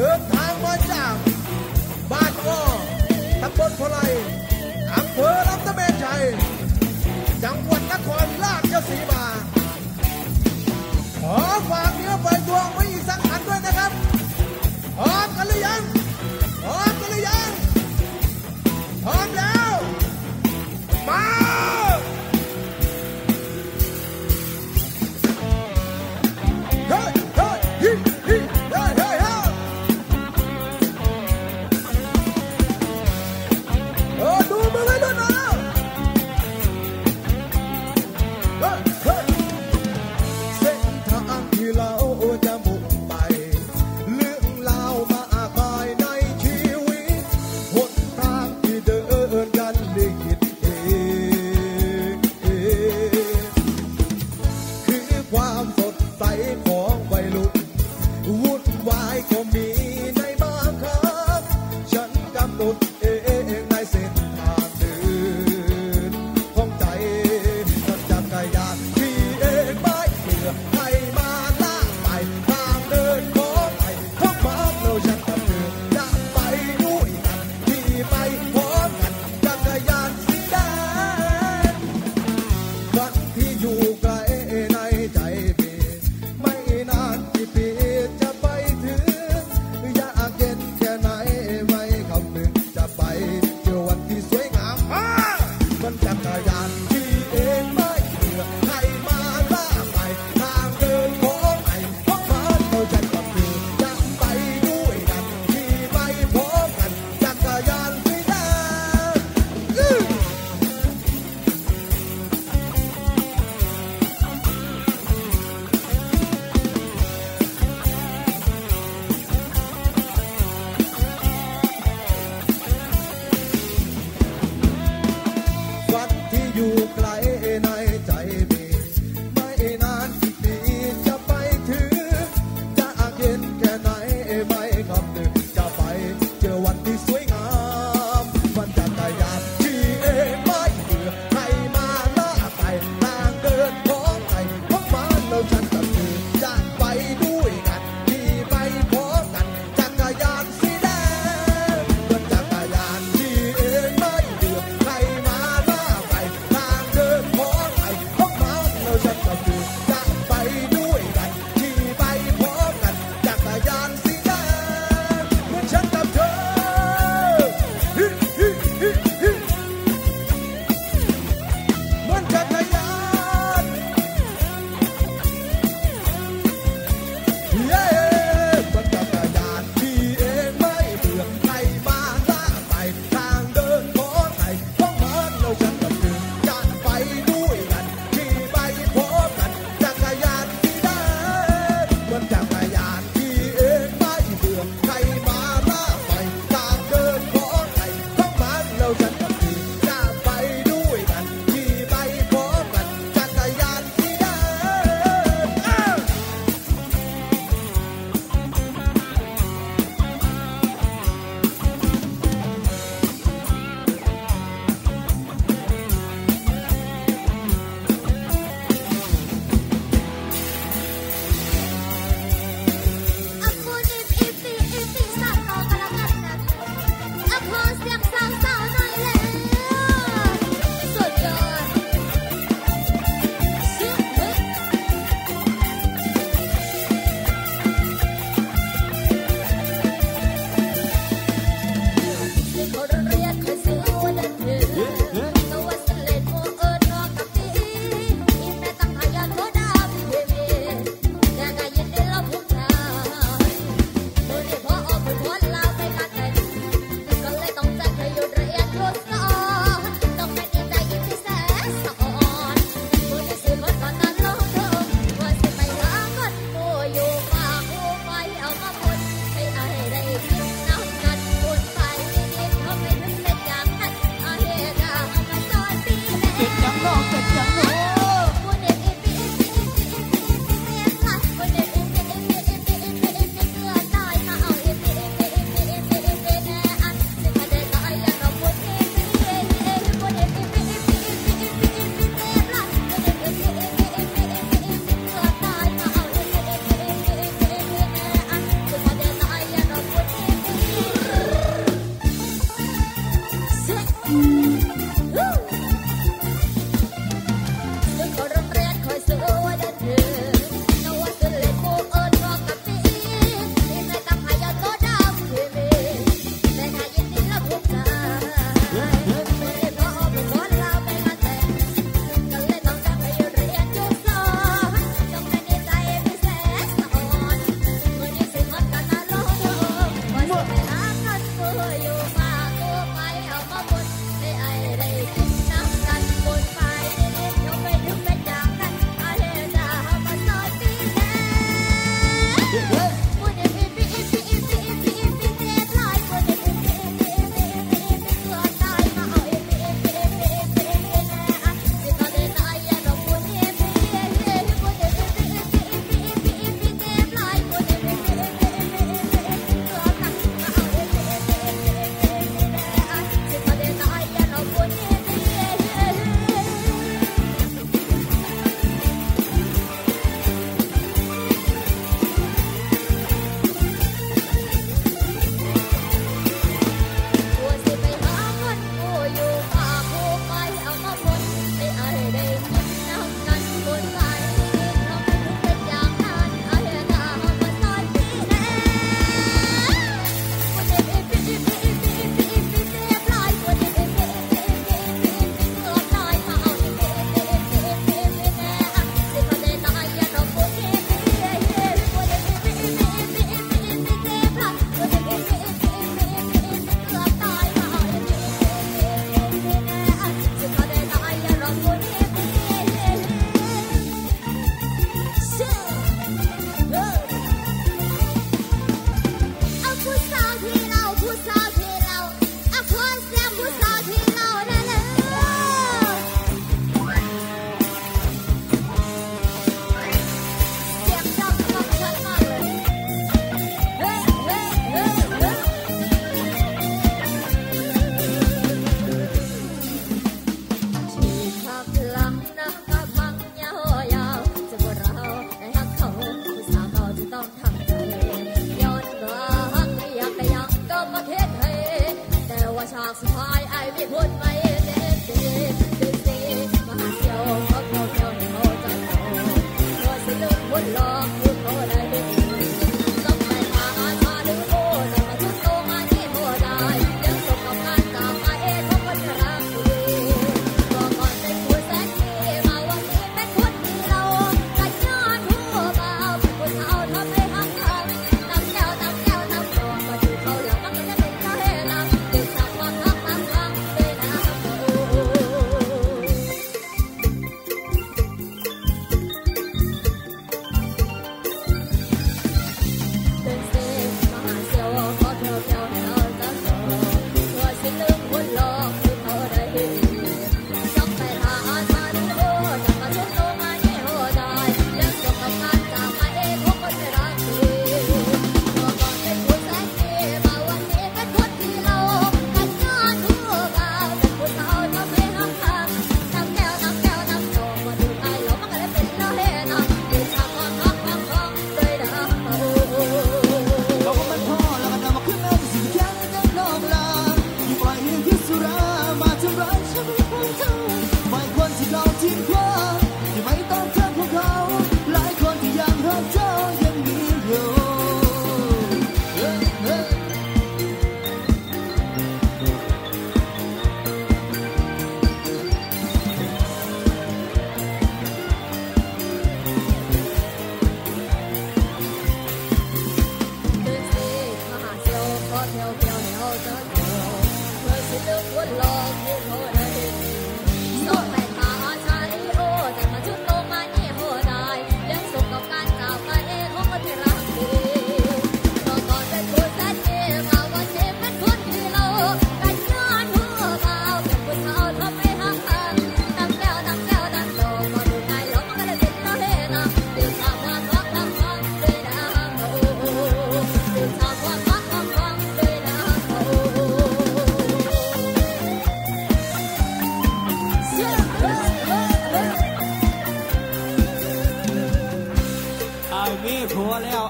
เดินทางมาจากบ้านว่อตำบลพลายอำเภอลำตนเมชัย จังหวัดนครราชสีมา ขอฝากเนื้อฝากตัวไว้อีกสักอันด้วยนะครับพร้อมกันหรือยังพร้อมกันหรือยังพร้อมแล้ว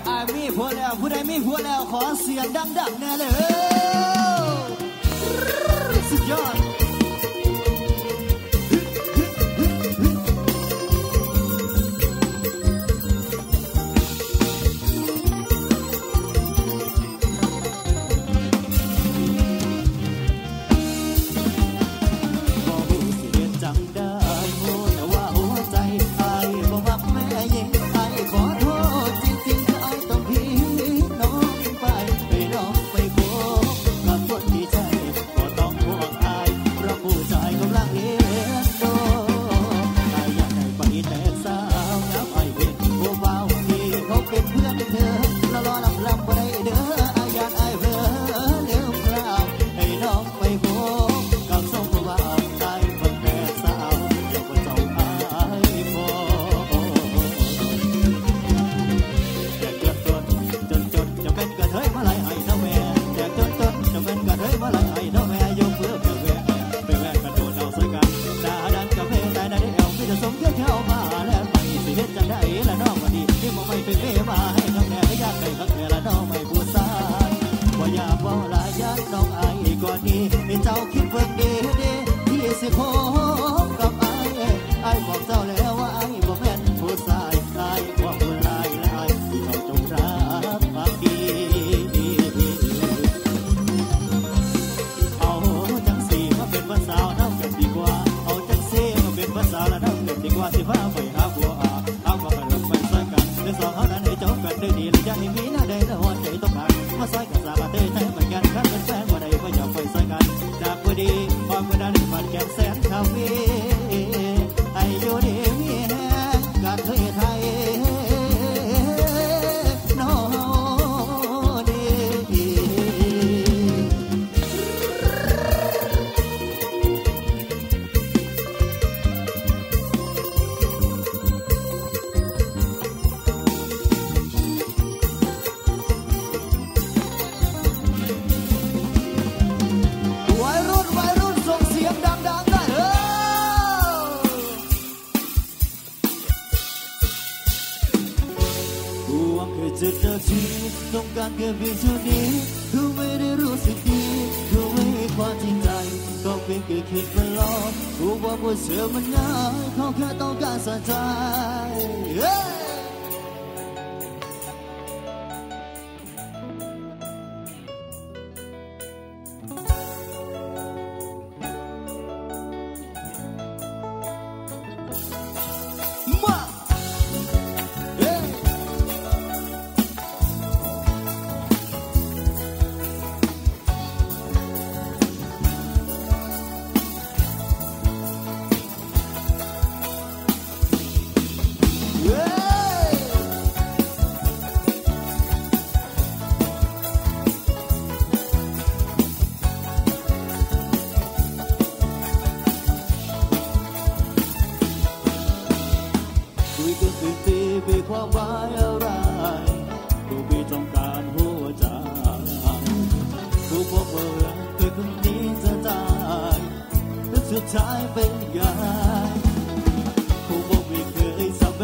ไอ้ยมีผัวแล้ว ผู้ใดมีผัวแล้ว ขอเสียงดังๆแน่เลยสุดยอด igual se vai. ผิดตล不ดกูว่าบ่นเสื่อ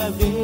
ยท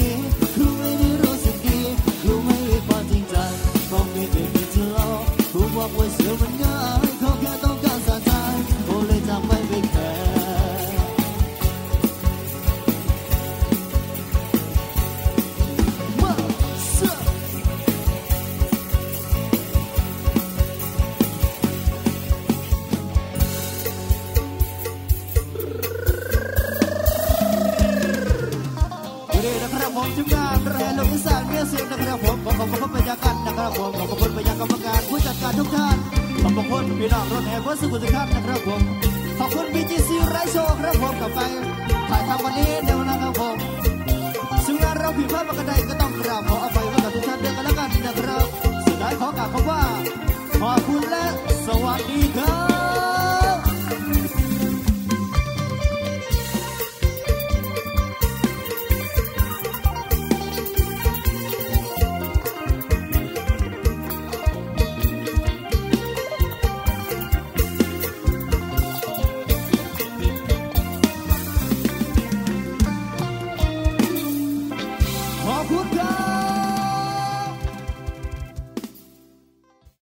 อเสียงนะครับผมขอขอบคุณบรรยากาศนะครับผมขอขอบคุณบรรยากรรมการผู้จัดการทุกท่านขอบคุณพี่น้องรถแห่วัสดุทุกท่านนะครับผมขอบคุณบีจีซีไรโชครับผมกลับไปถ่ายทำวันนี้เดี๋ยวนะครับผมซึ่งงานเราผิดพลาดประการใดก็ต้องกราบขออภัยไว้กับทุกท่านด้วยกันแล้วกันนะครับสุดท้ายขอกล่าวคำว่าขอบคุณและสวัสดีครับ